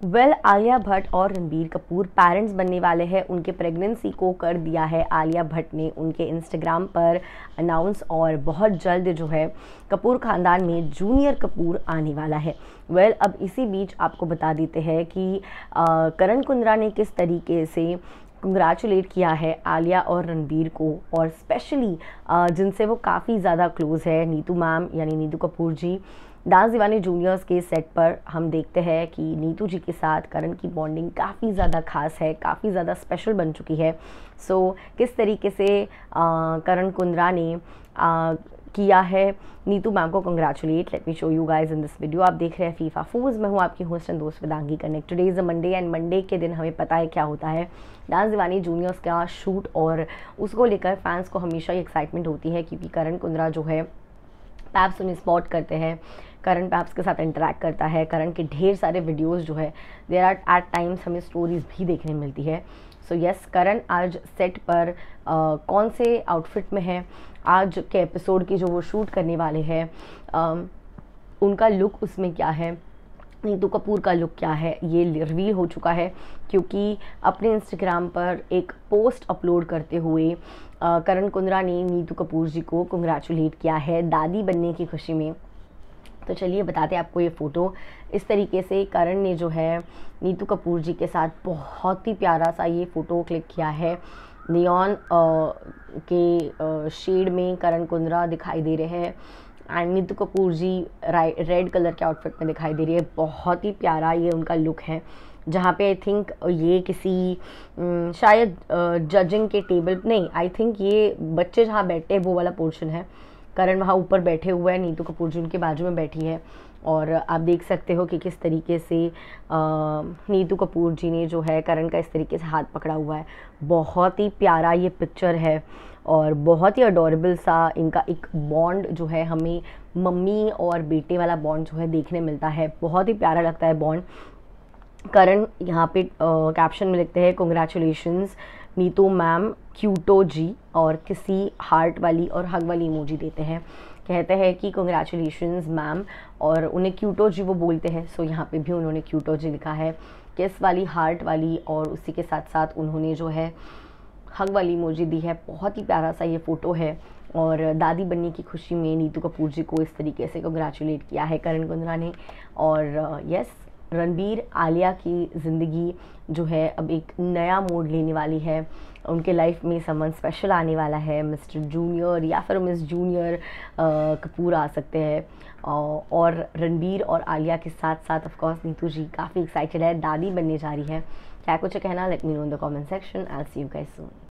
Well well, Alia Bhatt और Ranbir Kapoor parents बनने वाले हैं। उनके प्रेगनेंसी को कर दिया है। आलिया भट्ट ने उनके इंस्टाग्राम पर अनाउंस और बहुत जल्द जो है कपूर ख़ानदान में जूनियर कपूर आने वाला है। वेल well, अब इसी बीच आपको बता देते हैं कि करण कुंद्रा ने किस तरीके से कंग्रेचुलेट किया है आलिया और रणबीर को और स्पेशली जिनसे वो काफ़ी ज़्यादा क्लोज़ है। नीतू मैम यानी नीतू कपूर जी डांस दीवानी जूनियर्स के सेट पर हम देखते हैं कि नीतू जी के साथ करण की बॉन्डिंग काफ़ी ज़्यादा खास है काफ़ी ज़्यादा स्पेशल बन चुकी है। सो so, किस तरीके से करण कुंद्रा ने आ, किया है? नीतू मैम को congratulate let me show you guys in this video आप देख रहे हैं फीफा फूज मैं हूँ आपकी होस्ट एंड दोस्त Vidangi connect today is a Monday and Monday के दिन हमें पता है क्या होता है। डांस दीवानी जूनियर्स का शूट और उसको लेकर फैंस को हमेशा ही एक्साइटमेंट होती है क्योंकि करण कुंद्रा जो है पैप्स उन्हें स्पॉट करते हैं। करण पैप्स के साथ इंटरेक्ट करता है करण के ढेर सारे वीडियोज़ जो है देर आर एट टाइम्स हमें स्टोरीज भी देखने मिलती है। सो यस करण आज सेट पर uh, कौन से आउटफिट में है? आज के एपिसोड की जो वो शूट करने वाले हैं उनका लुक उसमें क्या है? नीतू कपूर का लुक क्या है? ये रिवील हो चुका है क्योंकि अपने इंस्टाग्राम पर एक पोस्ट अपलोड करते हुए करण कुंद्रा ने नीतू कपूर जी को कंग्रेचुलेट किया है दादी बनने की खुशी में। तो चलिए बताते हैं आपको ये फ़ोटो। इस तरीके से करण ने जो है, नीतू कपूर जी के साथ बहुत ही प्यारा सा ये फ़ोटो क्लिक किया है। नियॉन के शेड में करण कुंद्रा दिखाई दे रहे हैं and Neetu Kapoor ji red colour के आउटफिट में दिखाई दे रही है। बहुत ही प्यारा ये उनका लुक है, जहाँ पे आई थिंक ये किसी शायद जजिंग के टेबल नहीं आई थिंक ये बच्चे जहाँ बैठे हैं वो वाला पोर्शन है। करण वहाँ ऊपर बैठे हुए हैं, नीतू कपूर जी उनके बाजू में बैठी है। और आप देख सकते हो कि किस तरीके से नीतू कपूर जी ने जो है करण का इस तरीके से हाथ पकड़ा हुआ है। बहुत ही प्यारा ये पिक्चर है और बहुत ही अडोरेबल सा इनका एक बॉन्ड जो है हमें मम्मी और बेटे वाला बॉन्ड जो है देखने मिलता है। बहुत ही प्यारा लगता है बॉन्ड करण यहाँ पे कैप्शन में लिखते हैं कॉन्ग्रेचुलेशंस नीतू मैम, क्यूटो जी, और किसी हार्ट वाली और हग वाली इमोजी देते हैं। कहते हैं कि कॉन्ग्रेचुलेशंस मैम और उन्हें क्यूटो जी वो बोलते हैं सो यहाँ पे भी उन्होंने क्यूटो जी लिखा है। किस वाली हार्ट वाली और उसी के साथ साथ उन्होंने जो है हग वाली इमोजी दी है। बहुत ही प्यारा सा ये फ़ोटो है। और दादी बनने की खुशी में नीतू कपूर जी को इस तरीके से कंग्रेचुलेट किया है करण कुंद्रा ने। और यस रणबीर आलिया की ज़िंदगी जो है अब एक नया मोड लेने वाली है। उनके लाइफ में समन स्पेशल आने वाला है मिस्टर जूनियर या फिर मिस जूनियर कपूर आ सकते हैं। और रणबीर और आलिया के साथ साथ ऑफ़ कोर्स नीतू जी काफ़ी एक्साइटेड है, दादी बनने जा रही है। क्या कुछ कहना let me know in the comment section I see you guys soon